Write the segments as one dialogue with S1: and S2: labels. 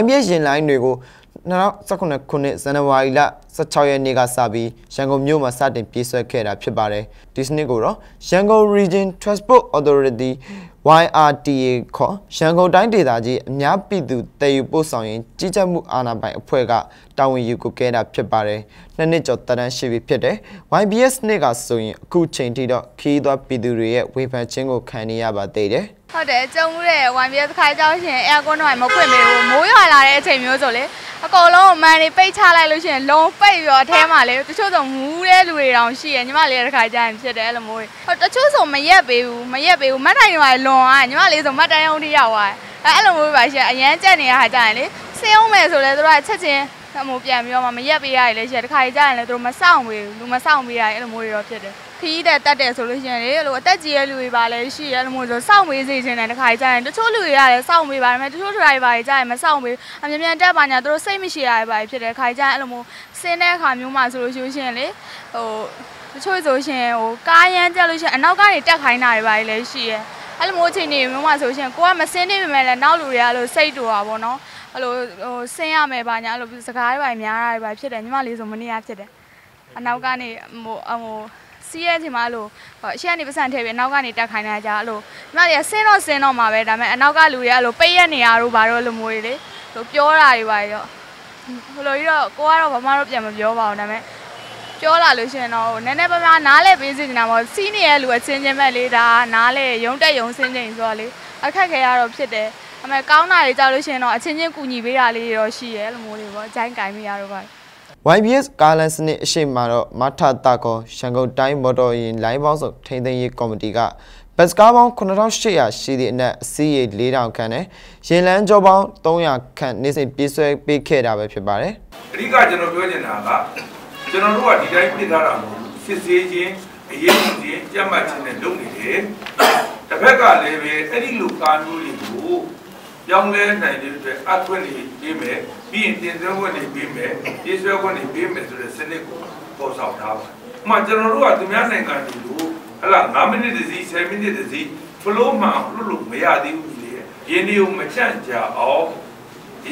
S1: YBS ရင်လိုင်းတွေကို 2019ခုနှစ်ဇန်နဝါရီလ16ရက်နေ့ကစပြီးရန်ကုန်မြို့မှာစတင်ပြေးဆွဲခဲ့တာဖြစ်ပါတယ်ဒီစနစ်ကိုတော့ရန်ကုန် Region Transport Authority YRTA ခေါ်ရန်ကုန်တိုင်းဒေသကြီးအများပြည်သူတည်ယူပို့ဆောင်ရင်ကြီးကြပ်မှုအာဏာပိုင်အဖွဲ့ကတာဝန်ယူကိုကဲတာဖြစ်ပါတယ်နှစ်နှစ်ကျော်တန်းရှိပြီဖြစ်တယ် YBS နှစ်ကဆိုရင်အခုချိန်ထိတော့ခီးသွွားပြည်သူတွေရဲ့ဝေဖန်ခြင်းကိုခံနေရပါသေးတယ်
S2: ဟုတ်တယ်ကြုံမှုတဲ့ YBS ခိုင်းကြောင်းရှင်အဲကွန်းတော့မဖွင့်ပေးဘူးမိုးရွာလာတဲ့အချိန်မျိုးဆိုလေ အကုန်လုံးမန်တွေပိတ်ချလိုက်လို့ရှိရင်လုံးပိတ်ပြီးတော့အထဲမှာလေတချို့ဆိုမူးတဲ့လူတွေတောင်ရှိရညီမလေးတစ်ခါကြာရင်ဖြစ်တယ်အဲ့လိုမျိုးဟုတ်တချို့ဆိုမရက်ပေးဘူးမရက်ပေးဘူးမတ်တိုင်တွေလွန်သွားညီမလေးဆိုမတ်တိုင်အောင်ထိရောက်သွားအဲ့အဲ့လိုမျိုးပါရှိအရန်ကြက်နေတဲ့ခါကြာရင်လေဆင်းအောင်မယ်ဆိုလဲတို့ကချက်ချင်း အမိုးပြန်ပြီးတော့မှမရက်ပေးရလေရှိတခါကြာရင်လေတို့မဆောင်ပေးဘူးလူမဆောင်ပေးရအဲ့လိုမျိုးတွေတော့ဖြစ်တယ်ခီးတဲ့တက်တယ်ဆိုလို့ရှိရင်လေအဲ့လိုအသက်ကြီးရဲ့လူတွေပါလဲရှိရဲလို့မျိုးဆိုစောင့်မေးစေချင်တယ်တခါကြာရင်တချို့လူတွေကလည်းစောင့်မေးပါတယ်တချို့ driver တွေကြာရင်မစောင့်မေးအမြင်မြန်တက်ပါညာသူတို့စိတ်မရှိရပါဖြစ်တယ်ခါကြာရင်အဲ့လိုမျိုးဆင်းတဲ့အခါမျိုးမှဆိုလို့ရှိရင်လေဟိုတချို့ဆိုရှင်ဟိုကားရမ်းကြက်လို့ရှိရင်အနောက်ကနေတက်ခိုင်းတာတွေပါလေရှိရဲအဲ့လိုမျိုးအချိန်တွေမျိုးမှဆိုရှင်ကိုကမစင်းနေပေမဲ့လည်းနောက်လူတွေကအဲ့လိုစိတ်တူတာပေါ့နော် အဲ့လိုဟိုဆင်းရမယ်ပါညာအဲ့လိုစကားတွေပါများတာတွေပါဖြစ်တယ်ညီမလေးဆိုမနေရဖြစ်တယ်အနောက်ကနေဟိုဟိုစီးရဲချိန်မှာအဲ့လိုရှေ့ကနေပတ်စံထည့်ပြီးအနောက်ကနေတက်ခိုင်းတာကြအဲ့လိုညီမတွေကဆင်းတော့ဆင်းတော့မှာပဲဒါပေမဲ့အနောက်ကလူတွေအဲ့လိုပိတ်ရက်နေရတော့ဘာတော့လိုမျိုးတွေလေလိုပြောတာတွေပါရောဟိုလိုကြီးတော့ကိုကတော့ဘာမှတော့ပြန်မပြောပါဘူးဒါပေမဲ့ပြောလာလို့ရှိရင်တော့နည်းနည်းပါးပါးနားလဲပေးစီနေတာပေါ့စီးနေရလူအချင်းချင်းပဲလေဒါနားလဲရုံတက်ရုံဆင်းနေဆိုတော့လေအခက်ခဲရတော့ဖြစ်တယ် အမေကောင်းတာတွေကြောက်လို့ရှိရင်တော့အချင်းချင်းကူညီပေးတာလေးတွေတော့ရှိရဲလို့မျိုးတွေပေါ့အကြိုင်းကင်မိရတော့ပါ
S1: YBS ကားလန်စနစ်အရှိမှာတော့မထတာကောရန်ကုန်တိုင်းမော်တော်ယာဉ်လိုင်းပေါင်းစုံထိန်းသိမ်းရေးကော်မတီကဘတ်စကားပေါင်း9800ရှိသည့်အနက်အစီးရေ4000ခန့်နဲ့ရင်လန်းကြောပေါင်း300ခန့်နေ့စဉ်ပြေးဆွဲပေးခဲ့တာပဲဖြစ်ပါတယ်
S3: အဓိကကျွန်တော်ပြောချင်တာကကျွန်တော်တို့ကဒီတိုင်းပြစ်ထားတာမဟုတ်ဘူးစစ်ဆေးခြင်းအရေးကြီးခြင်းကြက်မှတ်ခြင်းနဲ့လုပ်နေတယ်တစ်ဖက်ကလည်းပဲအဲ့ဒီလူကားမျိုးတွေကို ပြောင်းလဲနိုင်တဲ့အတွက်အခွင့်အရေးပေးမယ်ပြီးရင်တင်သွင်းခွင့်တွေပေးမယ်ရေးဆွဲခွင့်တွေပေးမယ်ဆိုတဲ့စနစ်ကိုပေါ်ဆောင်ထားပါ။ဥပမာကျွန်တော်တို့ကသူများနိုင်ငံတွေလိုဟလာ9မိနစ်တစ်စီး10မိနစ်တစ်စီးဖလို့မှလို့လို့မရသေးဘူးလေ။ရင်းနှီးကိုမချန့်ကြအောင်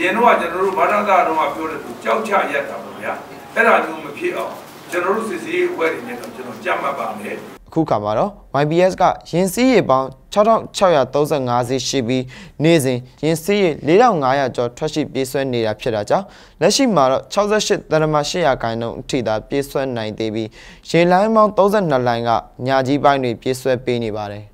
S3: ရင်းတော့ကျွန်တော်တို့ဘာသာသားတော့ပြောတယ်သူကြောက်ချရက်တာပေါ့ဗျာ။အဲ့ဒါမျိုးမဖြစ်အောင်ကျွန်တော်တို့စစ်စေးဝဲတွေနဲ့တော့ကျွန်တော်ကြမ်းမှတ်ပါမယ်။
S1: အခုခါမှာတော့ YBS ကရင်စည်းရေပေါင်း 6635စီးရှိပြီးနေ့စဉ်ရင်စည်းရေ4500ကျော်ထွက်ရှိပြေးဆွဲနေတာဖြစ်တာကြောင့်လက်ရှိမှာတော့68တရမ800ခိုင်နှုန်းအထိသာပြေးဆွဲနိုင်သေးပြီးရေလိုင်းပေါင်း32လိုင်းကညာကြီးပိုင်းတွေပြေးဆွဲပေးနေပါတယ်